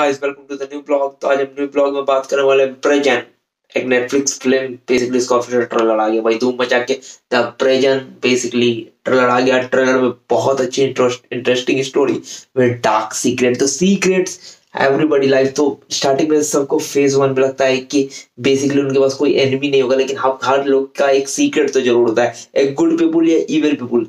Guys welcome to the new blog तो आज हम न्यू ब्लॉग में बात करने वाले हैं प्रेजन एक नेटफ्लिक्स फ़िल्म बेसिकली इसका ऑफिशियल ट्रेलर आ गया। भाई, धूम मचा के द प्रेजन बेसिकली ट्रेलर आ गया। ट्रेलर में बहुत अच्छी interesting story with dark secret तो सीक्रेट्स एवरीबडी लाइफ तो स्टार्टिंग में सबको फ़ेज़ वन में लगता है कि बेसिकली उनके पास कोई एनिमी नहीं होगा, लेकिन हर हर लोग का एक सीक्रेट तो ज़रूर होता है। एक गुड पीपुल या इविल पीपुल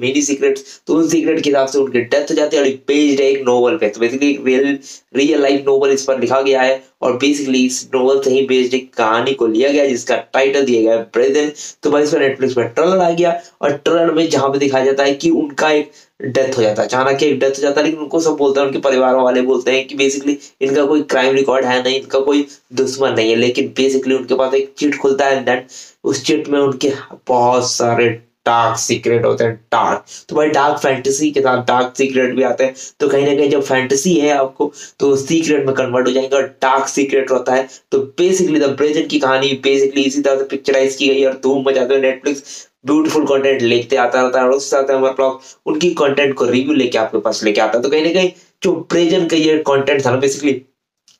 मेनी सीक्रेट्स तो उन सीक्रेट के हिसाब से उनके डेथ हो जाती है और पेज है एक नोवेल पे। तो basically real real life novel इस पर लिखा गया है और बेसिकली इस नोवेल से ही बेस्ड एक कहानी को लिया गया जिसका टाइटल दिया गया है प्रेजेंट तो भाई इस पर नेटफ्लिक्स पर ट्रेलर आ गया और ट्रेलर में जहाँ पे दिखाया जाता है कि उनका एक डेथ हो जाता है। अचानक एक डेथ हो जाता है, लेकिन उनको सब बोलते हैं, उनके परिवार वाले बोलते हैं कि बेसिकली इनका कोई क्राइम रिकॉर्ड है नहीं, इनका कोई दुश्मन नहीं है, लेकिन बेसिकली उनके पास एक चिट खुलता है देन उस चिट में उनके बहुत सारे डार्क सीक्रेट होते हैं डार्क तो भाई डार्क फैंटेसी के साथ डार्क सीक्रेट भी आते हैं तो कहीं ना कहीं जब फैंटेसी है आपको तो सीक्रेट में कन्वर्ट हो जाएँगे और डार्क सीक्रेट होता है। तो बेसिकली द प्रेजेंट की कहानी बेसिकली इसी तरह से पिक्चराइज की गई और धूम मचाते हुए नेटफ्लिक्स ब्यूटीफुल कंटेंट लेते आता रहता है और उसके साथ हमारा ब्लॉग उनकी कंटेंट को रिव्यू लेके आपके पास लेके आता है। तो कहीं ना कहीं जो प्रेजेंट का ये कंटेंट था ना बेसिकली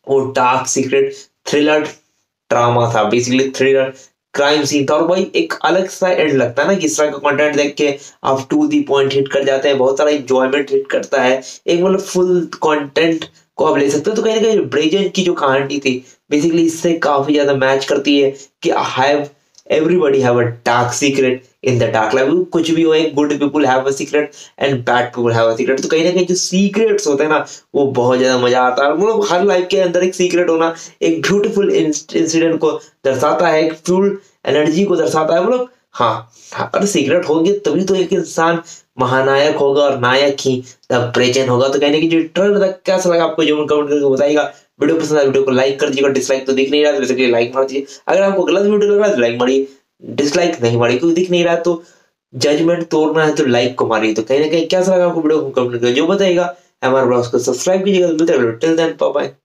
वो डार्क सीक्रेट थ्रिलर ड्रामा था बेसिकली थ्रिलर क्राइम सीन था। और भाई, एक अलग सा एंड लगता है ना कि इस तरह का कंटेंट देख के आप टू दी पॉइंट हिट कर जाते हैं, बहुत सारा इंजॉयमेंट हिट करता है। एक मतलब फुल कंटेंट को आप ले सकते हो। तो कहीं ना कहीं ब्रेजन की जो कहानी थी बेसिकली इससे काफ़ी ज़्यादा मैच करती है कि I everybody have a dark secret in the dark life कुछ भी हो, एक good people have a secret and bad people have a secret तो कहीं ना कहीं जो सीक्रेट्स होते हैं ना, वो बहुत ज़्यादा मज़ा आता है। मतलब हर लाइफ के अंदर एक सीक्रेट होना, एक ब्यूटीफुल इंसिडेंट को दर्शाता है, एक फ्यूल एनर्जी को दर्शाता है। मतलब हाँ अगर सीक्रेट होगी तभी तो एक इंसान महानायक होगा और नायक ही द प्रेजेंट होगा। तो कहने की जो ट्रेलर कैसा लगा आपको जो कमेंट करके बताएगा वीडियो पसंद आया वीडियो को लाइक कर दीजिएगा डिसलाइक तो दिख नहीं रहा तो लाइक मार दीजिए। अगर आपको गलत वीडियो लग रहा है तो लाइक मारिए डिसलाइक नहीं मारिए, क्योंकि दिख नहीं रहा तो जजमेंट तोड़ना है तो लाइक को मारिए। तो कहीं ना कहीं कैसा लगा आपको वीडियो को कमेंट जो बताएगा हमारे ब्लॉग को सब्सक्राइब कीजिएगा। मिलते हैं टिल देन बाय